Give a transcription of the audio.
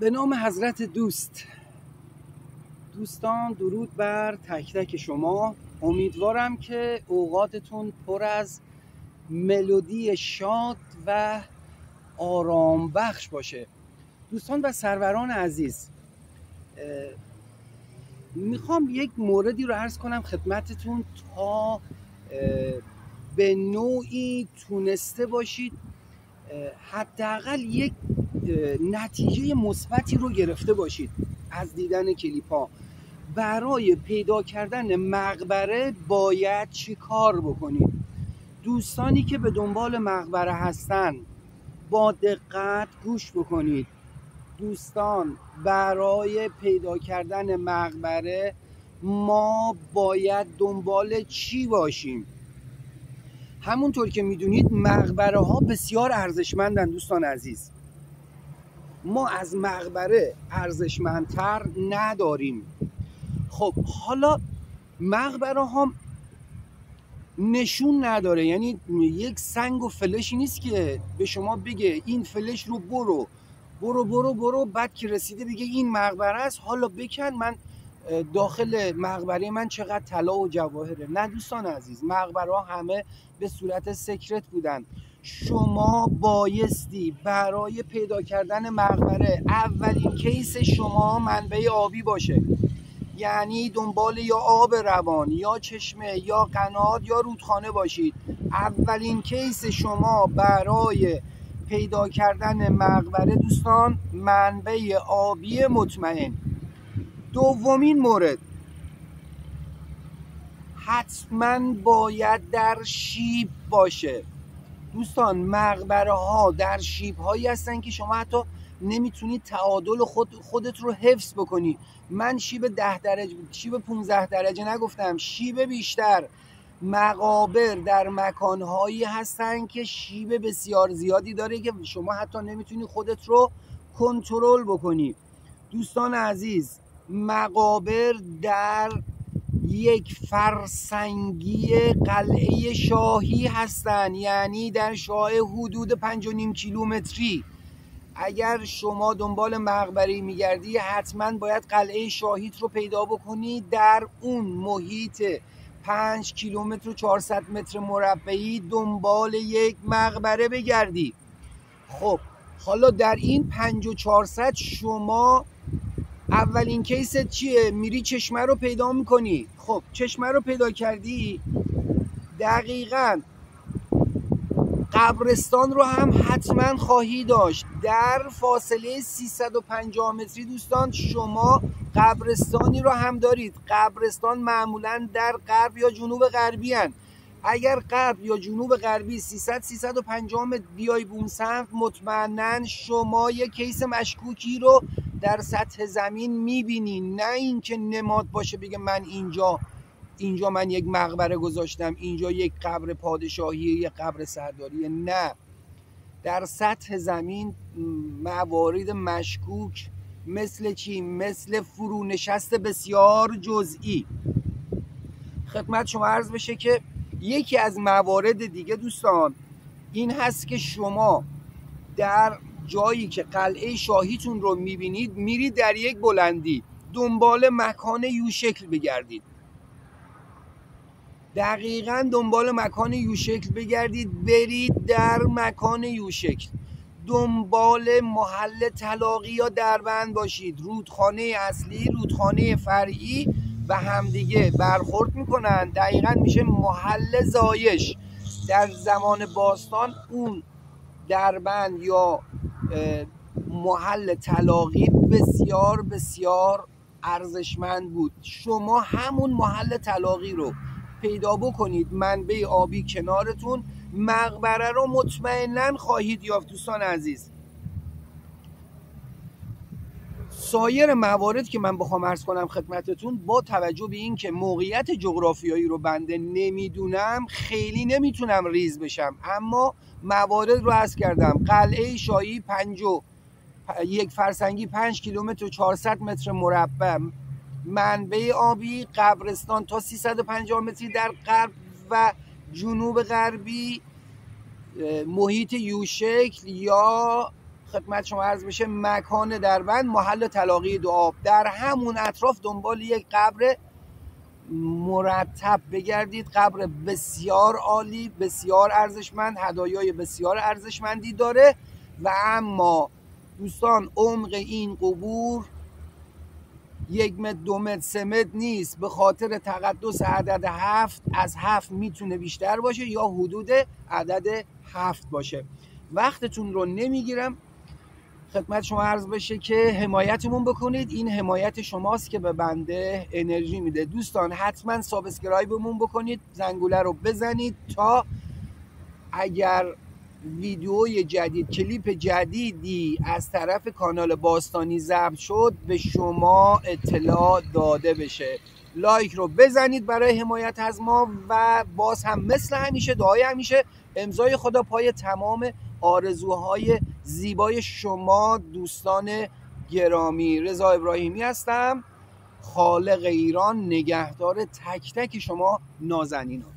به نام حضرت دوست. دوستان درود بر تک تک شما. امیدوارم که اوقاتتون پر از ملودی شاد و آرام بخش باشه. دوستان و سروران عزیز می‌خوام یک موردی رو عرض کنم خدمتتون تا به نوعی تونسته باشید حداقل یک نتیجه مثبتی رو گرفته باشید از دیدن کلیپ ها برای پیدا کردن مقبره باید چی کار بکنید؟ دوستانی که به دنبال مقبره هستن با دقت گوش بکنید. دوستان برای پیدا کردن مقبره ما باید دنبال چی باشیم؟ همونطور که می‌دونید مقبره ها بسیار ارزشمندن دوستان عزیز. ما از مقبره ارزشمندتر نداریم. خب حالا مقبره ها نشون نداره. یعنی یک سنگ و فلشی نیست که به شما بگه این فلش رو برو. برو برو برو. بعد که رسیده بگه این مقبره است حالا بکن. من داخل مقبره من چقدر طلا و جواهره. نه دوستان عزیز مقبره همه به صورت سکرت بودن. شما بایستی برای پیدا کردن مقبره اولین کیس شما منبع آبی باشه. یعنی دنبال یا آب روان یا چشمه یا قنات یا رودخانه باشید. اولین کیس شما برای پیدا کردن مقبره دوستان منبع آبی مطمئن. دومین مورد. حتما باید در شیب باشه. دوستان مقبره ها در شیب هایی هستن که شما حتی نمی‌تونید تعادل خود خودت رو حفظ بکنی. من شیب ده درجه شیب 15 درجه نگفتم شیب بیشتر. مقابر در مکانهایی هستن که شیب بسیار زیادی داره که شما حتی نمی‌تونی خودت رو کنترل بکنی. دوستان عزیز مقابر در یک فرسنگی قلعه شاهی هستند یعنی در شاه حدود پنج و نیم کیلومتری. اگر شما دنبال مقبره میگردی حتما باید قلعه شاهیت رو پیدا بکنی در اون محیط. پنج کیلومتر و 400 متر مربعی دنبال یک مقبره بگردی. خب حالا در این پنج و 400 شما اولین کیست چیه؟ میری چشمه رو پیدا می‌کنی. خب چشمه رو پیدا کردی؟ دقیقا. قبرستان رو هم حتما خواهی داشت. در فاصله 350 متری دوستان شما قبرستانی رو هم دارید. قبرستان معمولا در غرب یا جنوب غربی هن. اگر غرب یا جنوب غربی 300 350 متر بیای بون سمت مطمئنا شما یک کیس مشکوکی رو در سطح زمین می‌بینی نه اینکه نماد باشه بگه من اینجا اینجا من یک مقبره گذاشتم اینجا یک قبر پادشاهی یک قبر سرداری. نه. در سطح زمین موارد مشکوک مثل چی؟ مثل فرونشست بسیار جزئی. خدمت شما عرض بشه که یکی از موارد دیگه دوستان این هست که شما در جایی که قلعه شاهیتون رو می‌بینید میرید در یک بلندی دنبال مکان یو شکل بگردید. دقیقا دنبال مکان یو شکل بگردید برید در مکان یو شکل. دنبال محل طلاقی یا دربند باشید. رودخانه اصلی رودخانه فرعی و همدیگه برخورد می‌کنن. دقیقا میشه محل زایش. در زمان باستان اون دربند یا محل طلاقی بسیار بسیار ارزشمند بود. شما همون محل طلاقی رو پیدا بکنید. منبع آبی کنارتون. مقبره رو مطمئنا خواهید یافت دوستان عزیز. سایر موارد که من بخوام ارز کنم خدمتتون با توجه به اینکه موقعیت جغرافیایی رو بنده نمی‌دونم خیلی نمی‌تونم ریز بشم. اما موارد رو عرض کردم. قلعه شاهی پنج و یک فرسنگی پنج کیلومتر و 400 متر مربع. منبع آبی قبرستان تا 350 متری در غرب و جنوب غربی. محیط یوشکل یا خدمت شما عرض بشه مکان دربند محل تلاقی دو در همون اطراف دنبال یک قبر مرتب بگردید. قبر بسیار عالی بسیار ارزشمند هدایای بسیار ارزشمندی داره. و اما دوستان عمق این قبور یک متر دو متر سه متر نیست. به خاطر تقدس عدد هفت از هفت می‌تونه بیشتر باشه یا حدود عدد هفت باشه. وقتتون رو نمی‌گیرم. خدمت شما عرض بشه که حمایتمون بکنید. این حمایت شماست که به بنده انرژی میده. دوستان حتما subscribe مون بکنید. زنگوله رو بزنید تا اگر ویدیوی جدید کلیپ جدیدی از طرف کانال باستانی ضبط شد به شما اطلاع داده بشه. لایک رو بزنید برای حمایت از ما و باز هم مثل همیشه دعای همیشه امضای خدا پای تمام آرزوهای زیبای شما دوستان گرامی. رضا ابراهیمی هستم خالق ایران نگهدار تک تک شما نازنینان